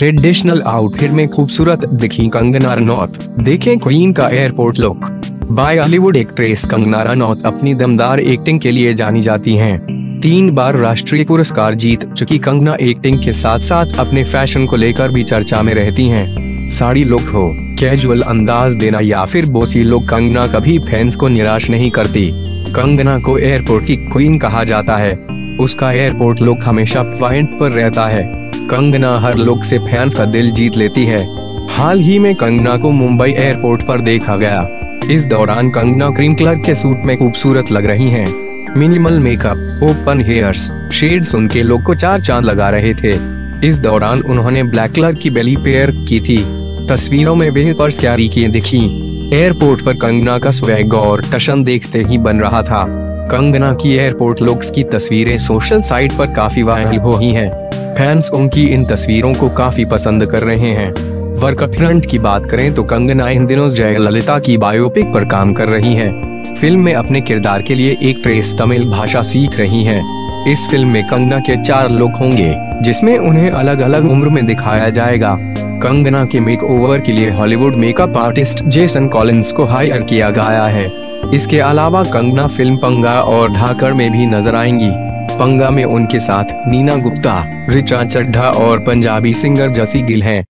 Traditional outfit में खूबसूरत दिखी कंगना रनौत देखें क्वीन का airport look. Bollywood actress Kangana Ranaut अपनी दमदार एक्टिंग के लिए जानी जाती हैं। तीन बार राष्ट्रीय पुरस्कार जीत चुकी कंगना एक्टिंग के साथ साथ अपने फ़ैशन को लेकर भी चर्चा में रहती हैं। साड़ी लुक हो, कैजुअल अंदाज देना या फिर बोसी लुक कंगना कभी फैंस को निराश नहीं करती। कंगना को एयरपोर्ट की क्वीन कहा जाता है। उसका एयरपोर्ट लुक हमेशा पॉइंट पर रहता है। कंगना हर लुक से फैंस का दिल जीत लेती है। हाल ही में कंगना को मुंबई एयरपोर्ट पर देखा गया। इस दौरान कंगना क्रीम कलर के सूट में खूबसूरत लग रही हैं। Minimal makeup, open hairs shades उनके लुक को चार चाँद लगा रहे थे। इस दौरान उन्होंने ब्लैक कलर की बेली पेयर की थी। तस्वीरों में वे पर्स कैरी किए दिखी। एयरपोर्ट पर कंगना का स्वैग और टशन देखते ही बन रहा था। कंगना की एयरपोर्ट लुक्स की तस्वीरें सोशल साइट पर काफ़ी वायरल हो रही हैं। फैंस उनकी इन तस्वीरों को काफ़ी पसंद कर रहे हैं वर्क फ्रंट की बात करें तो कंगना इन दिनों जयललिता की बायोपिक पर काम कर रही हैं। फ़िल्म में अपने किरदार के लिए एक प्रेस तमिल भाषा सीख रही हैं। इस फ़िल्म में कंगना के चार लुक होंगे, जिसमें उन्हें अलग अलग उम्र में दिखाया जाएगा कंगना के मेक ओवर के लिए Hollywood makeup artist Jason Collins को हायर किया गया है इसके अलावा कंगना फ़िल्म पंगा और ढाकर में भी नज़र आएँगी पंगा में उनके साथ नीना गुप्ता रिचा चड्ढा और पंजाबी सिंगर जसी गिल हैं।